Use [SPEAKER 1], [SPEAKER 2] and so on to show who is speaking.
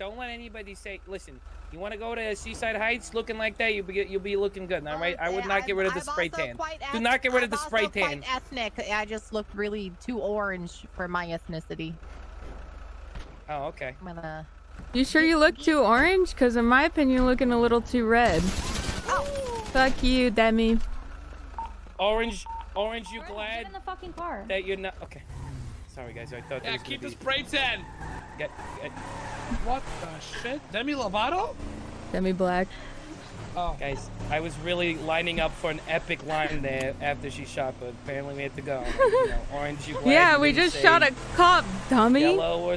[SPEAKER 1] don't let anybody say. Listen, you want to go to Seaside Heights looking like that? You'll be you'll be looking good. All right. I would not get rid of the
[SPEAKER 2] I'm
[SPEAKER 1] spray tan. Do not get rid of
[SPEAKER 2] I'm
[SPEAKER 1] the spray
[SPEAKER 2] also
[SPEAKER 1] tan.
[SPEAKER 2] Ethnic. I just looked really too orange for my ethnicity.
[SPEAKER 1] Oh, okay.
[SPEAKER 2] I'm gonna.
[SPEAKER 3] You sure you look too orange? Because in my opinion, you're looking a little too red. Oh. Fuck you, Demi.
[SPEAKER 1] Orange, orange. You glad
[SPEAKER 4] in the fucking car.
[SPEAKER 1] that you're not? Okay. Sorry guys, I thought. there
[SPEAKER 5] Yeah,
[SPEAKER 1] was gonna
[SPEAKER 5] keep the spray tan.
[SPEAKER 1] Get, get,
[SPEAKER 5] What the shit? Demi Lovato?
[SPEAKER 3] Demi Black.
[SPEAKER 5] Oh.
[SPEAKER 1] guys, I was really lining up for an epic line there after she shot, but apparently we had to go. You know, orange, you glad
[SPEAKER 3] Yeah, we just shot a cop, dummy.